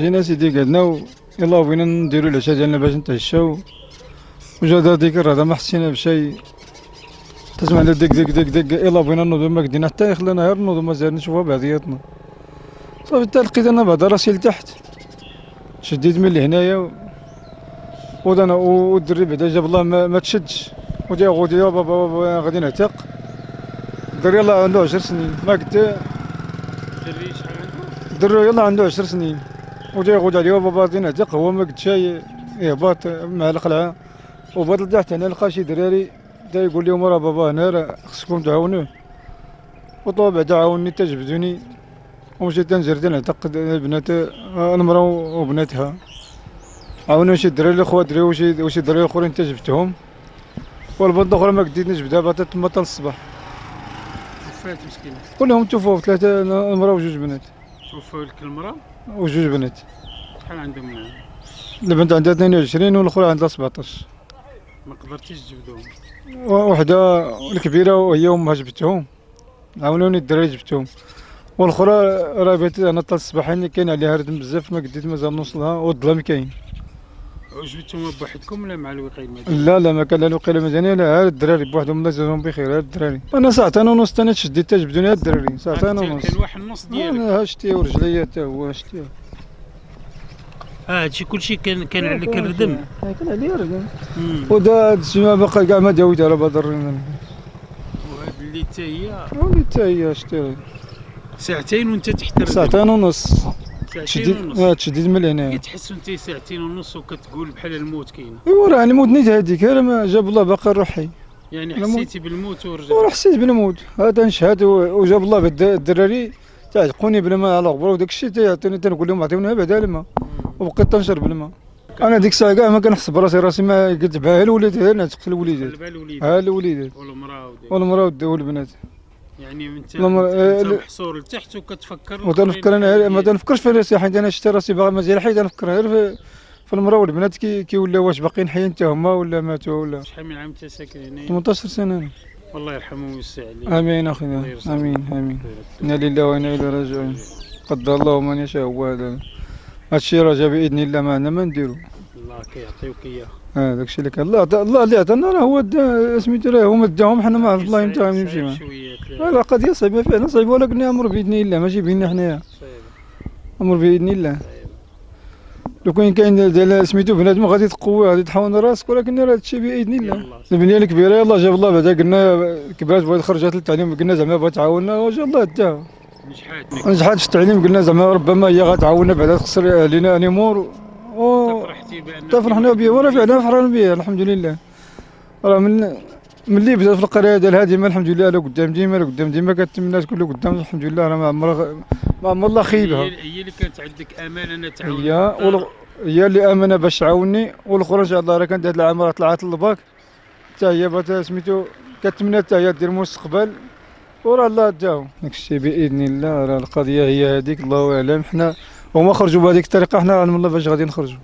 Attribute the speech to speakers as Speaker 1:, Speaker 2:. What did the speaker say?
Speaker 1: جينا سيدي قعدنا و يلا بغينا نديرو العشاء ديالنا باش نتعشاو. وجا ديك هذا ما حسينا بشي. تسمع ديك ديك ديك ديك يلا بغينا نوضو ما قدينا. حتى خلانا غير نوضو مازال نشوفها بعضياتنا. صافي حتى لقيت أنا بعدا راسي لتحت. شديت من لهنايا و- ودانا والدري بعدا جاب الله ما, ما تشدش. ودي غودي يا بابا بابا غادي نعتق. الدري يلا عنده عشر سنين. ما قد
Speaker 2: دري شحال عنده؟
Speaker 1: الدري يلا عنده عشر سنين. ودي يغود عليه بابا غادي نعتق هو ما قد شاي يهبط مع القلعه وبعد طلعت هنا لقى شي دراري دا يقول لهم راه بابا هنا راه خصكم تعاونوه. وطلعوا بعدا عاوني تجبدوني. ومشيت نجرد نعتقد البنات المرأة وبناتها. عاونوا شي دراري الاخوات دراري وشي وشي دراري اخرين تجبتهم والبنت الأخرى ما قديت نجبدها باتت تما الصباح كلهم توفوا ثلاثة المرأة وجوج بنات.
Speaker 2: توفوا لك المراه
Speaker 1: وجوج بنات.
Speaker 2: شحال عندهم معاه
Speaker 1: البنت عندها 22 والأخرى عندها 17
Speaker 2: ما قدرتيش تجبدوهم؟
Speaker 1: وحدة الكبيرة وهي امها جبتهم. عاونوني الدراري جبتهم. والأخرى راه بيت أنا طال الصباحين كاين عليها ردم بزاف ما قديت مازال نوصلها والظلام كاين.
Speaker 2: جبتهم بوحدكم ولا مع الوقايد
Speaker 1: لا لا ما كان لا الوقيله مزيانه لا هاد الدراري بوحدهم الله يجازيهم بخير هاد الدراري. أنا ساعتين ونص أنا تشديت تجبدوني هاد الدراري ساعتين ونص.
Speaker 2: كان واحد النص ديالك.
Speaker 1: أنا هاشتي ورجليا حتى هو هاشتي
Speaker 2: آه هادشي كلشي كان كان عليك الردم
Speaker 1: كان عليا ردم.
Speaker 2: مم.
Speaker 1: ودا هاد السيما باقي كاع ما داويت على بدر
Speaker 2: وهاد اللي حتى هي؟
Speaker 1: ولي حتى هي هاشتي
Speaker 2: ساعتين وانت تحت الردم
Speaker 1: ساعتين ونص. تشديد
Speaker 2: ونص.
Speaker 1: آه، تشديد من هنا
Speaker 2: كتحس انت ساعتين ونص وكتقول بحال الموت كاين
Speaker 1: إيوا راه أنا موت نيت هذيك أنا ما جاب الله باقي روحي.
Speaker 2: يعني. حسيتي بالموت ورجعت
Speaker 1: حسيت بالموت. هذا نشهد وجاب الله بالد- الدراري تعلقوني بالماء على الغبره وداك الشيء تيعطيني تنقول لهم عطيوني بعدا الماء. وبقيت تنشرب الماء أنا ديك الساعة كاع ما كنحس براسي راسي ما قلت بها. الوليدات أنا نعتقد الوليدات. ها الوليدات. والمرأة. والمرأة والبنات.
Speaker 2: يعني انت
Speaker 1: المرأة-
Speaker 2: انت
Speaker 1: آه،
Speaker 2: محصور لتحت وكتفكر
Speaker 1: ما تنفكر
Speaker 2: أنا
Speaker 1: ما تنفكرش في راسي حيت أنا شفت راسي باغي مازال حيت نفكر غير في في المرأة والبنات كي كيولاو واش باقيين حيين حتى هما ولا ماتوا ولا.
Speaker 2: شحال من عام أنت ساكن هنا
Speaker 1: 18 سنة أنا.
Speaker 2: والله يرحمه ويوسع عليك
Speaker 1: آمين أخي
Speaker 2: الله يرزقك.
Speaker 1: آمين آمين. إنا لله وإنا إليه راجعون. قدر الله ومن يشاء هو هذا. هادشي راه جا بإذن الله ما عندنا ما نديرو.
Speaker 2: الله كيعطيوك إياه.
Speaker 1: آه داكشي اللي كان. الله الله اللي عطانا راه هو سميتو راه هما داهم حنا ما عرف الله
Speaker 2: صعيب-
Speaker 1: يمتعهم يمشي
Speaker 2: صعيب
Speaker 1: معاه لا قضية صعيبة فعلا صعيبه ولكن أمر بإذن الله ماشي بينا حنايا أمر بإذن الله. لو كان كاين ديال سميتو بنادم غادي تقوي غادي تحاول راسك ولكن راه هادشي بإذن الله. البنيه الكبيره يلاه جاب الله بعدا قلنا كبرات بغات خرجت للتعليم قلنا زعما بغات تعاوننا وجا الله داها
Speaker 2: نجحات
Speaker 1: نجحت في التعليم قلنا زعما ربما هي غتعاوننا بعدا تخسر علينا نيمور و
Speaker 2: فرحتي بان
Speaker 1: تفرحنا بها وراه فعلا فرحنا بها الحمد لله. راه من ملي بدات في القرية ديال هادمه الحمد لله لا قدام ديما لا قدام ديما كتم الناس كله قدام الحمد لله راه ما عمرها ما عمر الله خيبها.
Speaker 2: هي هي اللي كانت عندك امال إنها تعاون
Speaker 1: هي والغ... هي اللي امنه باش تعاوني والأخرى إن شاء الله راه كانت هاد العام راه طلعت للباك حتى هي بغات سميتو كتمنى حتى هي دير مستقبل وراه الله داهم. داكشي بإذن الله راه القضية هي هذيك الله أعلم. حنا هما خرجوا بهذيك الطريقة حنا علم الله باش غادي نخرجوا.